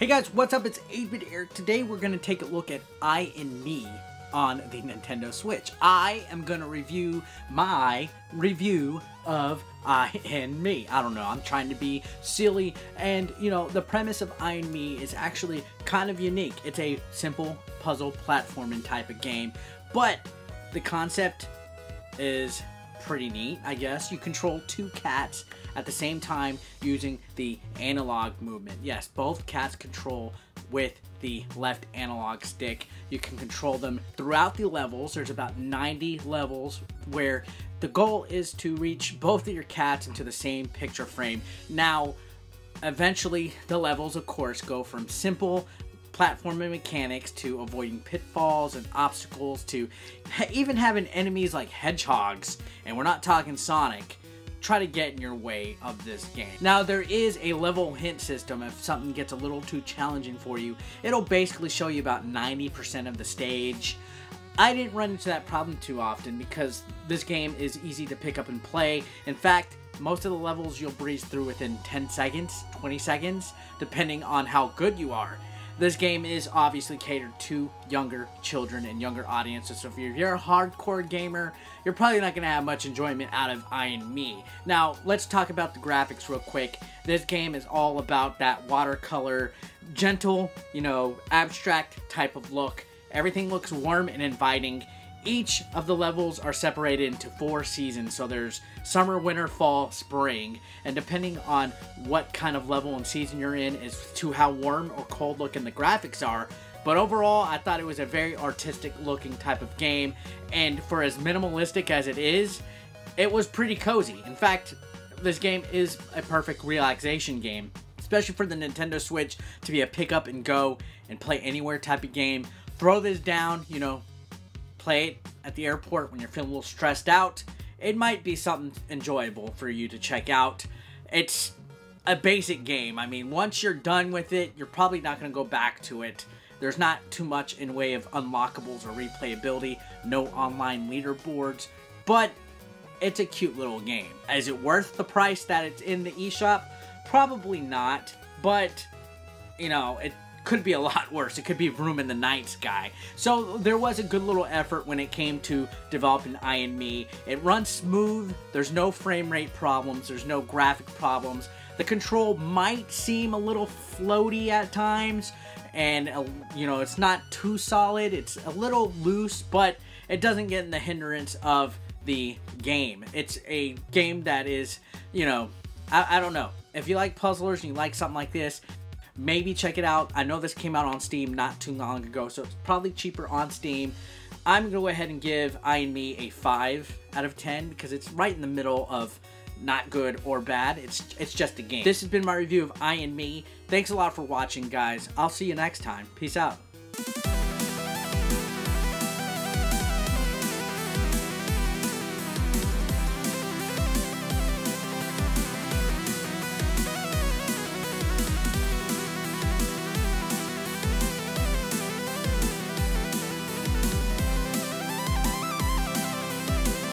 Hey guys, what's up? It's 8-Bit Eric. Today we're going to take a look at I and Me on the Nintendo Switch. I am going to review my review of I and Me. I don't know, I'm trying to be silly and, you know, the premise of I and Me is actually kind of unique. It's a simple puzzle platforming type of game, but the concept is pretty neat, I guess. You control two cats at the same time using the analog movement. Yes, both cats control with the left analog stick. You can control them throughout the levels. There's about 90 levels where the goal is to reach both of your cats into the same picture frame. Now, eventually the levels of course go from simple platforming mechanics to avoiding pitfalls and obstacles to even having enemies like hedgehogs and we're not talking Sonic try to get in your way of this game. Now there is a level hint system if something gets a little too challenging for you. It'll basically show you about 90% of the stage. I didn't run into that problem too often because this game is easy to pick up and play. In fact, most of the levels you'll breeze through within 10 seconds, 20 seconds, depending on how good you are. This game is obviously catered to younger children and younger audiences, so if you're, you're a hardcore gamer, you're probably not going to have much enjoyment out of I and Me. Now, let's talk about the graphics real quick. This game is all about that watercolor, gentle, you know, abstract type of look. Everything looks warm and inviting each of the levels are separated into four seasons, so there's summer, winter, fall, spring, and depending on what kind of level and season you're in is to how warm or cold looking the graphics are. But overall, I thought it was a very artistic looking type of game, and for as minimalistic as it is, it was pretty cozy. In fact, this game is a perfect relaxation game, especially for the Nintendo Switch to be a pick up and go and play anywhere type of game. Throw this down, you know, play it at the airport when you're feeling a little stressed out, it might be something enjoyable for you to check out. It's a basic game. I mean, once you're done with it, you're probably not going to go back to it. There's not too much in way of unlockables or replayability, no online leaderboards, but it's a cute little game. Is it worth the price that it's in the eShop? Probably not, but, you know, it could be a lot worse. It could be Room in the Night Sky. So there was a good little effort when it came to developing I and Me. It runs smooth. There's no frame rate problems. There's no graphic problems. The control might seem a little floaty at times, and uh, you know it's not too solid. It's a little loose, but it doesn't get in the hindrance of the game. It's a game that is, you know, I, I don't know. If you like puzzlers and you like something like this, maybe check it out. I know this came out on Steam not too long ago, so it's probably cheaper on Steam. I'm going to go ahead and give I and Me a 5 out of 10 because it's right in the middle of not good or bad. It's it's just a game. This has been my review of I and Me. Thanks a lot for watching, guys. I'll see you next time. Peace out.